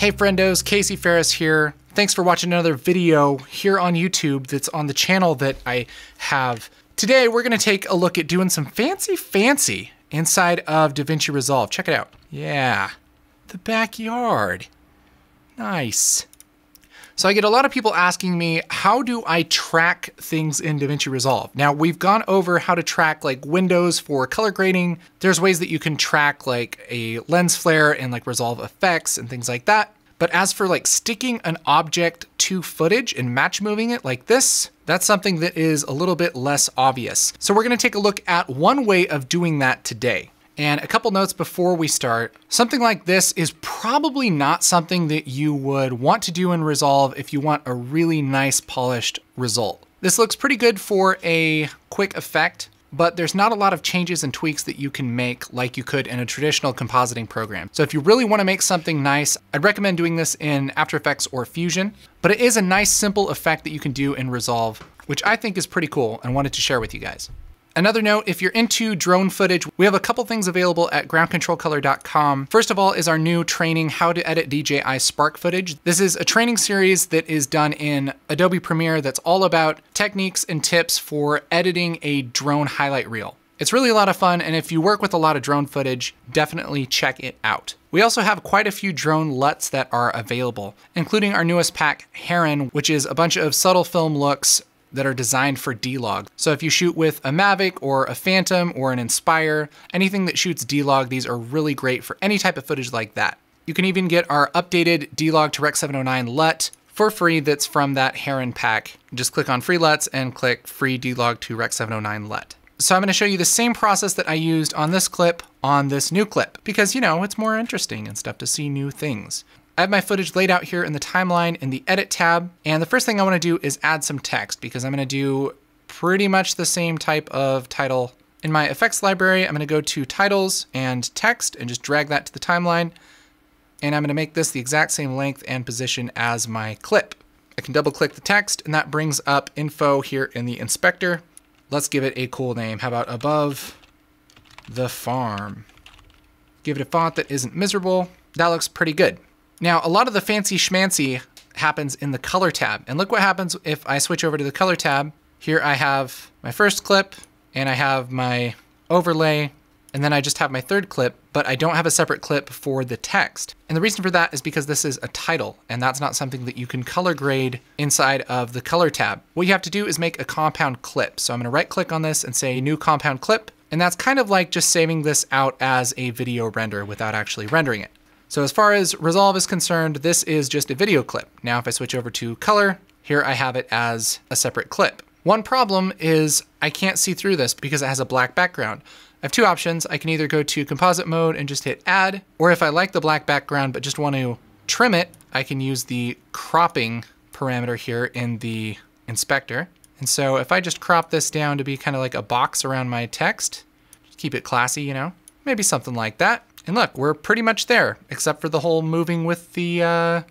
Hey friendos, Casey Faris here. Thanks for watching another video here on YouTube that's on the channel that I have. Today we're gonna take a look at doing some fancy fancy inside of DaVinci Resolve. Check it out. Yeah, the backyard. Nice. So I get a lot of people asking me, how do I track things in DaVinci Resolve? Now we've gone over how to track like windows for color grading. There's ways that you can track like a lens flare and like resolve effects and things like that. But as for like sticking an object to footage and match moving it like this, that's something that is a little bit less obvious. So we're gonna take a look at one way of doing that today. And a couple notes before we start. Something like this is probably not something that you would want to do in Resolve if you want a really nice polished result. This looks pretty good for a quick effect, but there's not a lot of changes and tweaks that you can make like you could in a traditional compositing program. So if you really wanna make something nice, I'd recommend doing this in After Effects or Fusion, but it is a nice simple effect that you can do in Resolve, which I think is pretty cool and wanted to share with you guys. Another note, if you're into drone footage, we have a couple things available at groundcontrolcolor.com. First of all is our new training, How to Edit DJI Spark Footage. This is a training series that is done in Adobe Premiere that's all about techniques and tips for editing a drone highlight reel. It's really a lot of fun, and if you work with a lot of drone footage, definitely check it out. We also have quite a few drone LUTs that are available, including our newest pack, Heron, which is a bunch of subtle film looks that are designed for D-Log. So if you shoot with a Mavic or a Phantom or an Inspire, anything that shoots D-Log, these are really great for any type of footage like that. You can even get our updated D-Log to Rec 709 LUT for free that's from that Heron pack. Just click on free LUTs and click free D-Log to Rec 709 LUT. So I'm gonna show you the same process that I used on this clip on this new clip because you know, it's more interesting and stuff to see new things. I have my footage laid out here in the timeline in the edit tab. And the first thing I wanna do is add some text because I'm gonna do pretty much the same type of title. In my effects library, I'm gonna go to titles and text and just drag that to the timeline. And I'm gonna make this the exact same length and position as my clip. I can double click the text and that brings up info here in the inspector. Let's give it a cool name. How about above the farm? Give it a font that isn't miserable. That looks pretty good. Now, a lot of the fancy schmancy happens in the color tab. And look what happens if I switch over to the color tab. Here I have my first clip and I have my overlay and then I just have my third clip, but I don't have a separate clip for the text. And the reason for that is because this is a title, and that's not something that you can color grade inside of the color tab. What you have to do is make a compound clip. So I'm gonna right click on this and say new compound clip, and that's kind of like just saving this out as a video render without actually rendering it. So as far as Resolve is concerned, this is just a video clip. Now if I switch over to color, here I have it as a separate clip. One problem is I can't see through this because it has a black background. I have two options. I can either go to composite mode and just hit add, or if I like the black background but just want to trim it, I can use the cropping parameter here in the inspector. And so if I just crop this down to be kind of like a box around my text, keep it classy, you know, maybe something like that. And look, we're pretty much there, except for the whole moving with the uh,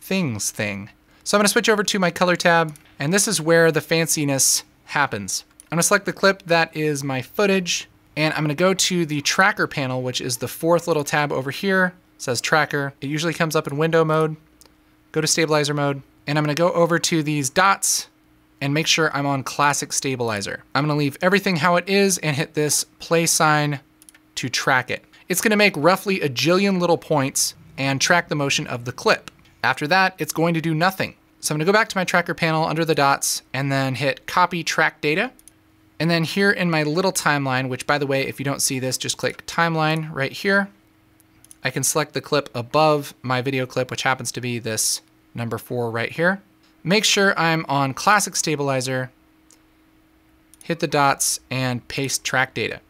things thing. So I'm gonna switch over to my color tab, and this is where the fanciness happens. I'm gonna select the clip that is my footage, and I'm gonna go to the tracker panel, which is the fourth little tab over here. It says tracker. It usually comes up in window mode. Go to stabilizer mode, and I'm gonna go over to these dots and make sure I'm on classic stabilizer. I'm gonna leave everything how it is and hit this play sign to track it it's gonna make roughly a jillion little points and track the motion of the clip. After that, it's going to do nothing. So I'm gonna go back to my tracker panel under the dots and then hit copy track data. And then here in my little timeline, which by the way, if you don't see this, just click timeline right here. I can select the clip above my video clip, which happens to be this number four right here. Make sure I'm on classic stabilizer, hit the dots and paste track data.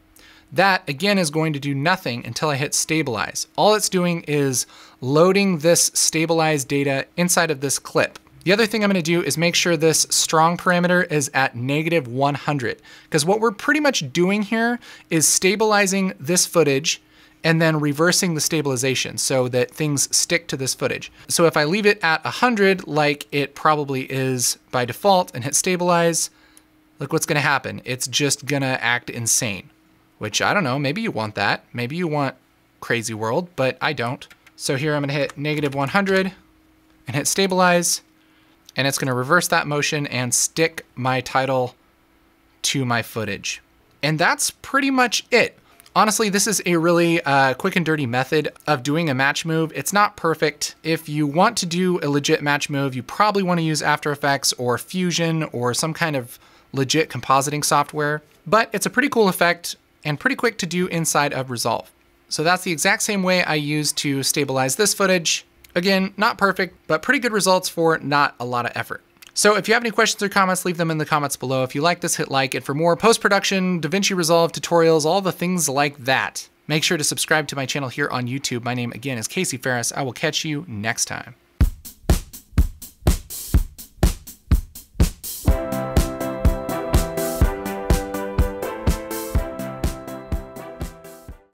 That again is going to do nothing until I hit stabilize. All it's doing is loading this stabilized data inside of this clip. The other thing I'm gonna do is make sure this strong parameter is at negative 100, because what we're pretty much doing here is stabilizing this footage and then reversing the stabilization so that things stick to this footage. So if I leave it at 100 like it probably is by default and hit stabilize, look what's gonna happen. It's just gonna act insane which I don't know, maybe you want that. Maybe you want crazy world, but I don't. So here I'm gonna hit negative 100 and hit stabilize, and it's gonna reverse that motion and stick my title to my footage. And that's pretty much it. Honestly, this is a really uh, quick and dirty method of doing a match move. It's not perfect. If you want to do a legit match move, you probably want to use After Effects or Fusion or some kind of legit compositing software. But it's a pretty cool effect and pretty quick to do inside of Resolve. So that's the exact same way I use to stabilize this footage. Again, not perfect, but pretty good results for not a lot of effort. So if you have any questions or comments, leave them in the comments below. If you like this, hit like. And for more post-production, DaVinci Resolve tutorials, all the things like that, make sure to subscribe to my channel here on YouTube. My name, again, is Casey Faris. I will catch you next time.